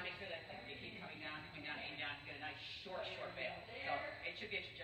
trying to make sure that like, they keep coming down, coming down, aim down, to get a nice short, short bail. So it should be interesting.